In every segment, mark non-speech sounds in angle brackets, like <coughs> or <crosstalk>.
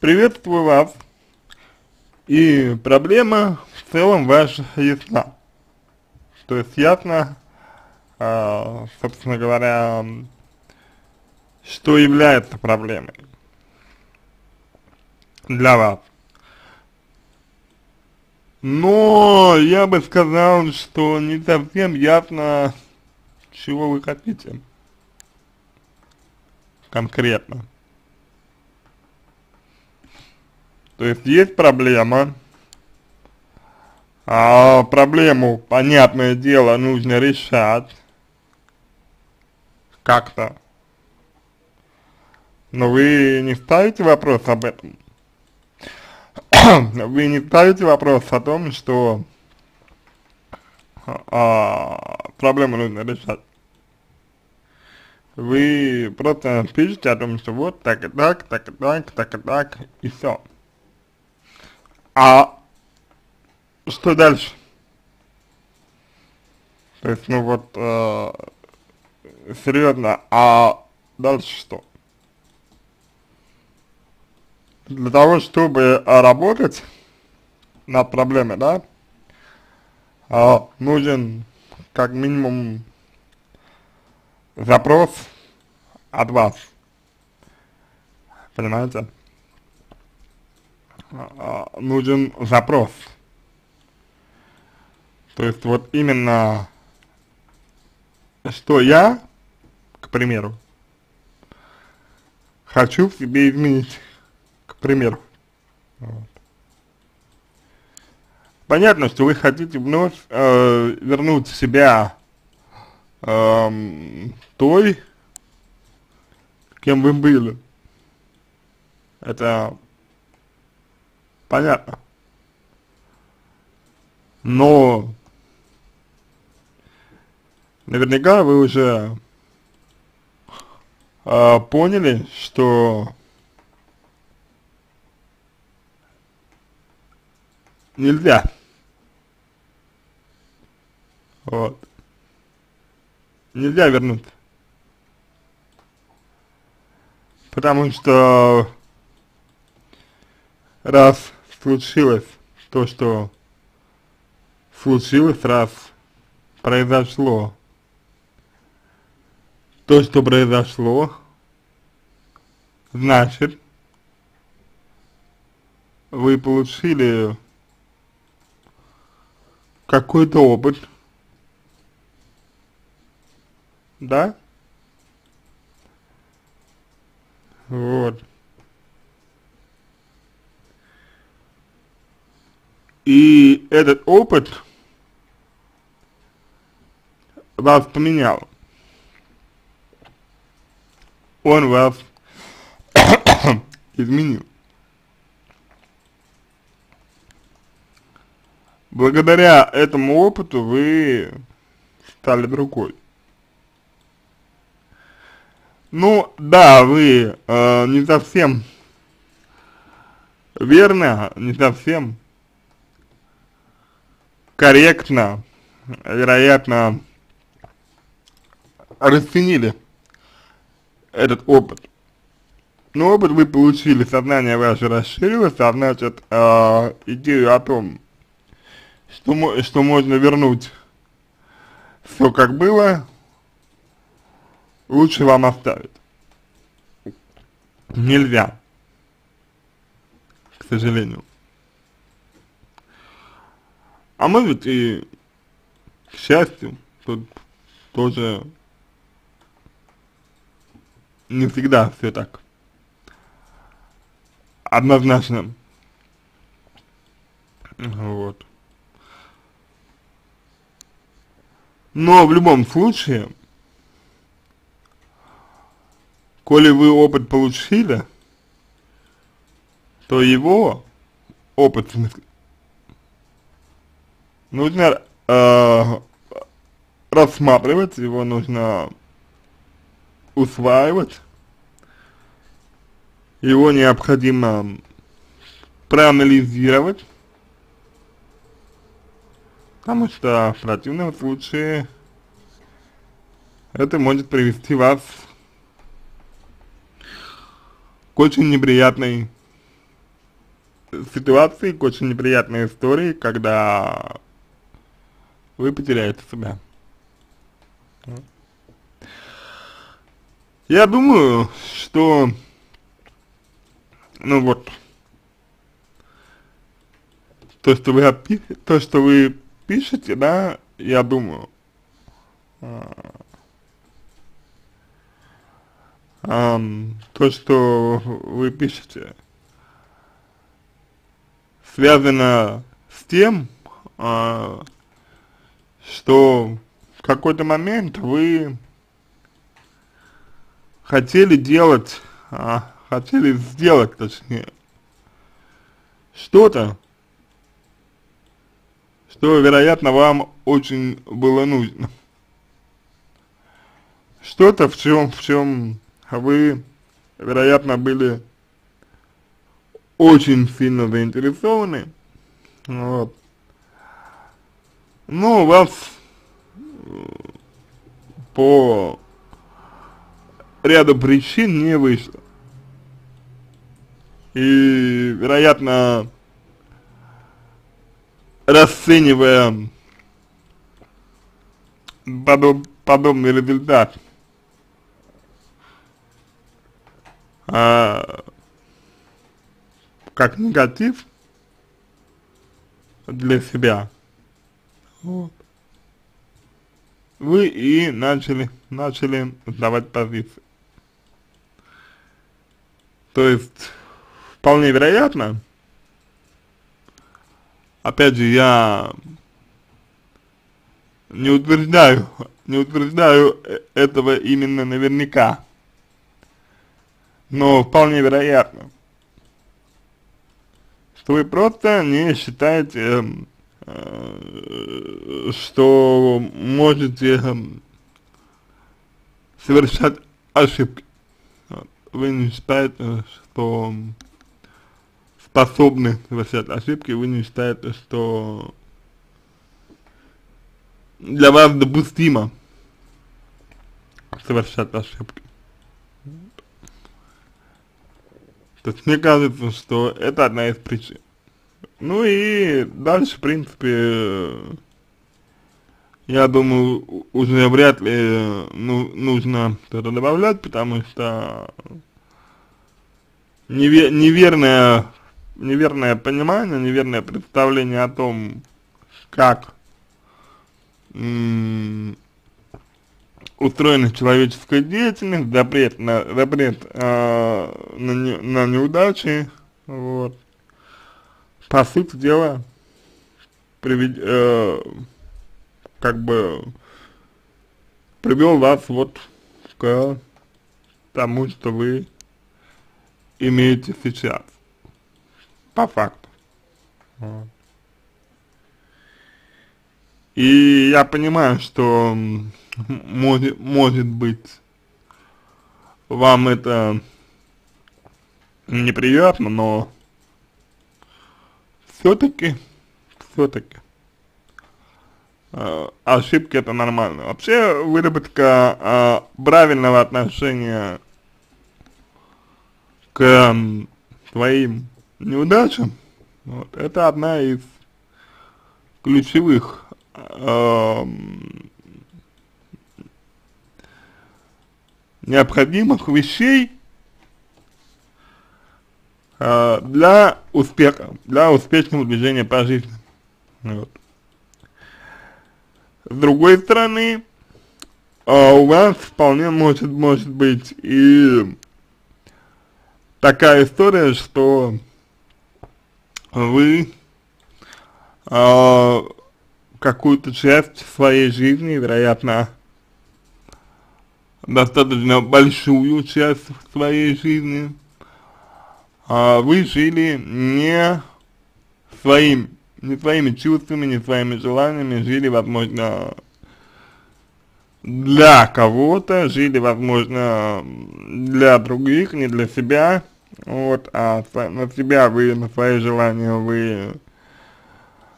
Приветствую вас. И проблема в целом ваша ясна. То есть ясно, э, собственно говоря, что является проблемой для вас. Но я бы сказал, что не совсем ясно, чего вы хотите конкретно. То есть есть проблема, а проблему, понятное дело, нужно решать как-то. Но вы не ставите вопрос об этом. <coughs> вы не ставите вопрос о том, что а, проблему нужно решать. Вы просто пишете о том, что вот так и так, так и так, так и так, и все. А что дальше? То есть, ну вот, э, серьезно, а дальше что? Для того, чтобы работать над проблемой, да, э, нужен как минимум запрос от вас. Понимаете? А, нужен запрос. То есть вот именно что я, к примеру, хочу в себе изменить, к примеру. Вот. Понятно, что вы хотите вновь э, вернуть себя э, той, кем вы были. Это понятно. Но наверняка вы уже э, поняли, что нельзя. Вот. Нельзя вернуть. Потому что раз случилось то, что случилось, раз произошло то, что произошло, значит, вы получили какой-то опыт, да? Вот. И этот опыт вас поменял. Он вас <coughs> изменил. Благодаря этому опыту вы стали другой. Ну, да, вы э, не совсем верно, не совсем корректно, вероятно, расценили этот опыт. Но опыт вы получили, сознание ваше расширилось, а значит, э, идею о том, что, что можно вернуть все как было, лучше вам оставить. Нельзя, к сожалению. А может и, к счастью, тут тоже не всегда все так однозначно. Вот. Но в любом случае, коли вы опыт получили, то его опыт, нужно э, рассматривать, его нужно усваивать, его необходимо проанализировать, потому что в противном случае это может привести вас к очень неприятной ситуации, к очень неприятной истории, когда вы потеряете себя. Я думаю, что, ну вот, то, что вы, то, что вы пишете, да, я думаю, а, то, что вы пишете, связано с тем, а, что в какой-то момент вы хотели делать, а, хотели сделать, точнее, что-то, что, вероятно, вам очень было нужно. Что-то, в чем, в чем вы, вероятно, были очень сильно заинтересованы, вот. Но у вас по ряду причин не вышло. И, вероятно, расценивая подоб, подобный результат, а, как негатив для себя, вот, вы и начали, начали сдавать позиции. То есть, вполне вероятно, опять же, я не утверждаю, не утверждаю э, этого именно наверняка, но вполне вероятно, что вы просто не считаете, эм, что можете э, совершать ошибки вы не считаете, что способны совершать ошибки, вы не считаете, что для вас допустимо совершать ошибки. То есть мне кажется, что это одна из причин. Ну и дальше, в принципе, я думаю, уже вряд ли ну, нужно что-то добавлять, потому что невер, неверное, неверное понимание, неверное представление о том, как устроена человеческая деятельность, запрет на, запрет э, на, не, на неудачи, вот, по сути дела, привед, э, как бы привел вас вот к тому, что вы имеете сейчас. По факту. И я понимаю, что может, может быть вам это неприятно, но все-таки, все-таки э, ошибки это нормально. Вообще выработка э, правильного отношения к э, своим неудачам, вот, это одна из ключевых э, необходимых вещей э, для успеха, для успешного движения по жизни. Вот. С другой стороны, э, у вас вполне может, может быть и такая история, что вы э, какую-то часть своей жизни, вероятно, достаточно большую часть своей жизни, э, вы жили не своим, не своими чувствами, не своими желаниями, жили, возможно, для кого-то, жили, возможно, для других, не для себя, вот, а на себя вы, на свои желания вы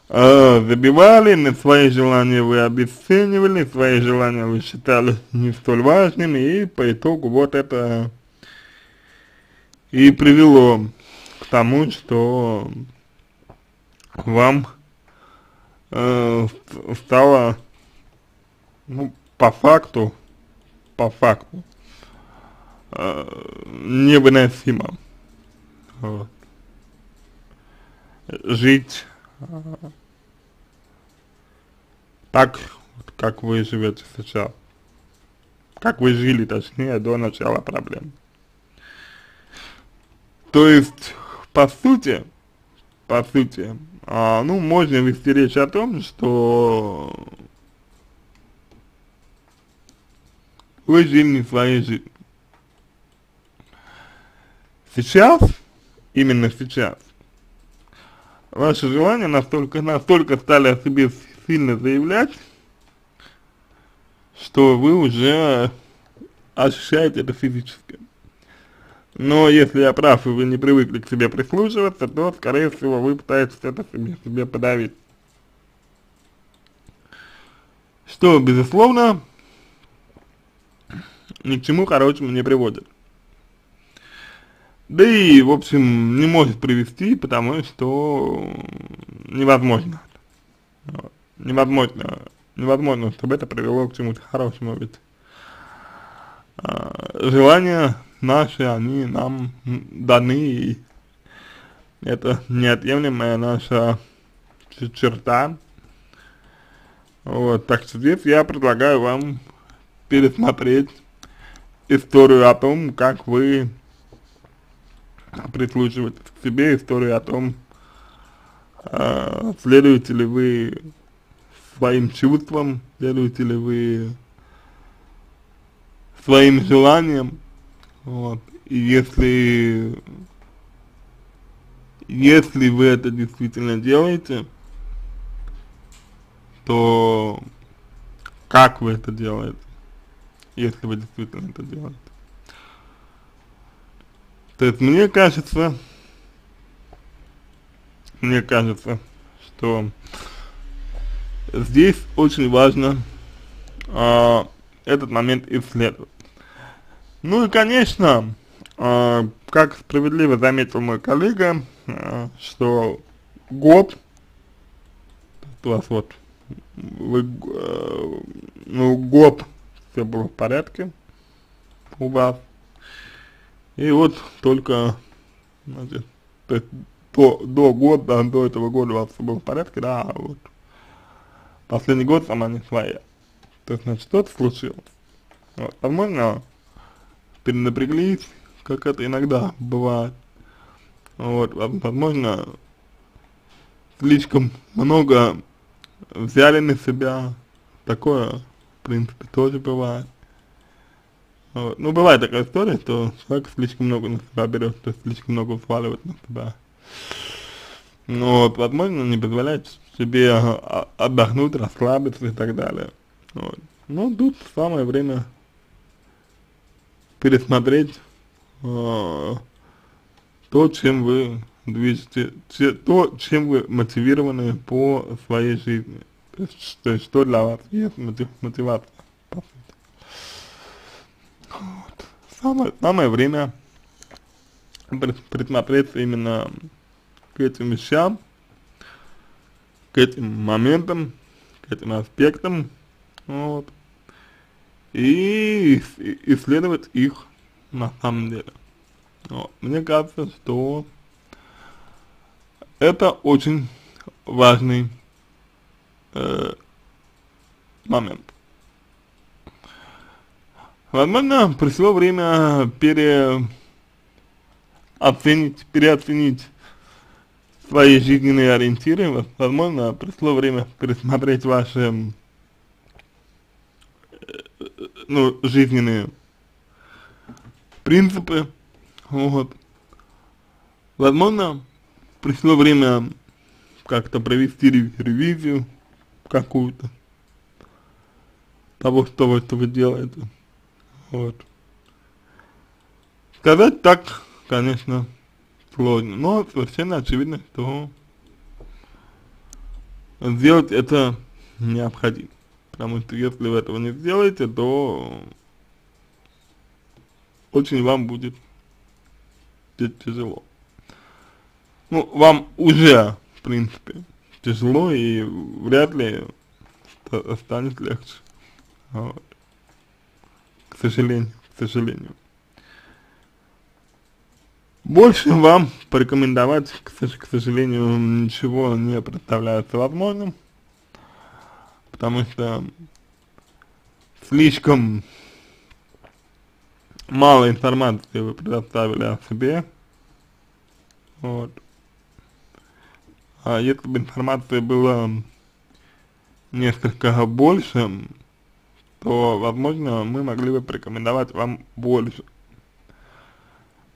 э, забивали, на свои желания вы обесценивали, свои желания вы считали не столь важными, и по итогу вот это и привело к тому, что вам э, стало, ну, по факту, по факту, э, невыносимо. Вот, жить э, так, как вы живете сейчас, как вы жили, точнее, до начала проблем. То есть, по сути, по сути, а, ну, можно вести речь о том, что вы жили не своей жизнью. Сейчас, именно сейчас, ваши желания настолько, настолько стали о себе сильно заявлять, что вы уже ощущаете это физически. Но если я прав, и вы не привыкли к себе прислушиваться, то, скорее всего, вы пытаетесь это себе, себе подавить. Что, безусловно, ни к чему хорошему не приводит. Да и, в общем, не может привести, потому что невозможно. Невозможно, невозможно, чтобы это привело к чему-то хорошему, ведь а, желание наши, они нам даны, и это неотъемлемая наша черта. Вот, так что здесь я предлагаю вам пересмотреть историю о том, как вы прислушиваетесь к себе, историю о том, э, следуете ли вы своим чувствам, следуете ли вы своим желаниям, вот. И если, если вы это действительно делаете, то как вы это делаете, если вы действительно это делаете. То есть мне кажется, мне кажется, что здесь очень важно а, этот момент исследовать. Ну и конечно, э, как справедливо заметил мой коллега, э, что год, у вас вот, вы, э, ну год все было в порядке у вас, и вот только, значит, то есть до, до года, до этого года у вас все было в порядке, да, вот последний год сама не своя. То есть, значит, что-то случилось. Вот, возможно, перенапряглись, как это иногда бывает. Вот, возможно, слишком много взяли на себя, такое, в принципе, тоже бывает. Вот. Ну, бывает такая история, что человек слишком много на себя берет, то есть слишком много сваливает на себя. Ну, вот, возможно, не позволяет себе отдохнуть, расслабиться и так далее. Вот. Ну, тут самое время пересмотреть э, то, чем вы движете, че, то, чем вы мотивированы по своей жизни. То есть, то есть что для вас есть мотив, мотивация. Вот. Самое, самое время присмотреться именно к этим вещам, к этим моментам, к этим аспектам, вот, и исследовать их на самом деле. Вот. Мне кажется, что это очень важный э, момент. Возможно, пришло время переоценить, переоценить свои жизненные ориентиры. Возможно, пришло время пересмотреть ваши ну, жизненные принципы, вот. Возможно, пришло время как-то провести ревизию какую-то того, что вы, что вы делаете, вот. Сказать так, конечно, сложно, но совершенно очевидно, что сделать это необходимо. Потому что если вы этого не сделаете, то очень вам будет тяжело. ну, вам уже, в принципе, тяжело и вряд ли станет легче. Вот. К сожалению, к сожалению. Больше вам порекомендовать, к сожалению, ничего не представляется возможным, потому что слишком мало информации вы предоставили о себе, вот. А если бы информации было несколько больше, то, возможно, мы могли бы порекомендовать вам больше.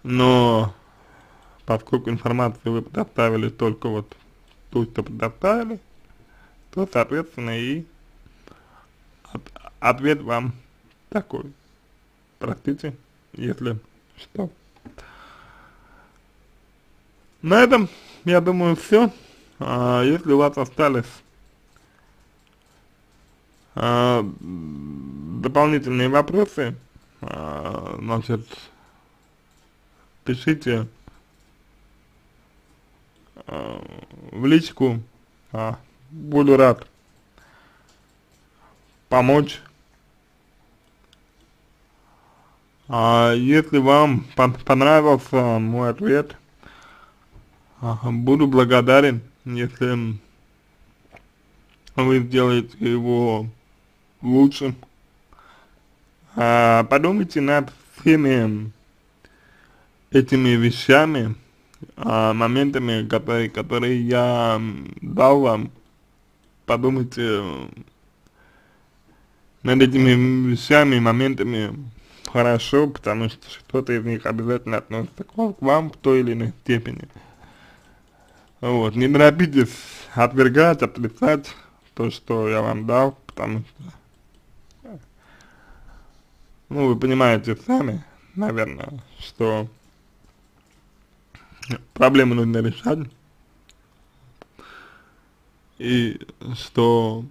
Но поскольку информацию вы предоставили только вот ту, что предоставили, то, соответственно, и ответ вам такой. Простите, если что. На этом, я думаю, все. А, если у вас остались а, дополнительные вопросы, а, значит, пишите а, в личку, а, буду рад помочь. А если вам понравился мой ответ, буду благодарен, если вы сделаете его лучше. А, подумайте над всеми этими вещами, а, моментами, которые, которые я дал вам. Подумайте над этими вещами, моментами хорошо, потому что что-то из них обязательно относится к вам в той или иной степени. Вот, не торопитесь отвергать, отрицать то, что я вам дал, потому что, ну, вы понимаете сами, наверное, что проблемы нужно решать, и что,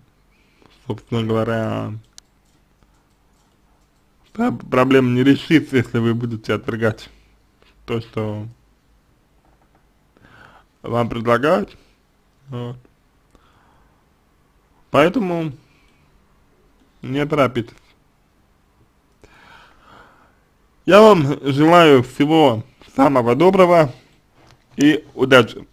собственно говоря, проблема не решится, если вы будете отвергать то, что вам предлагают. Вот. Поэтому не торопитесь. Я вам желаю всего самого доброго и удачи.